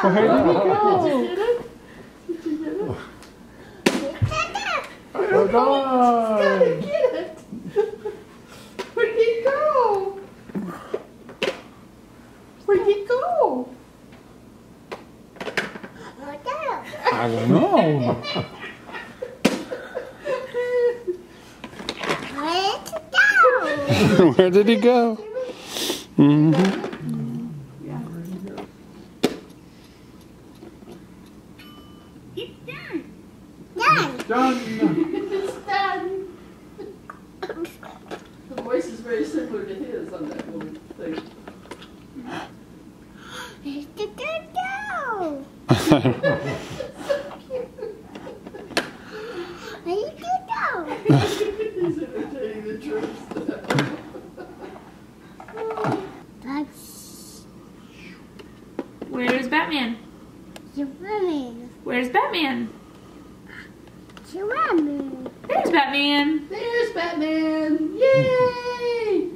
Where did he go? Did you get it? Hold on. Gotta get it. Where'd he go? Where'd he go? I don't know. Where did he go? hmm Done. It's done. The voice is very similar to his on that little thing. He's entertaining the troops. Where's Batman? You funny. Where's Batman? Batman. There's Batman. There's Batman. Yay!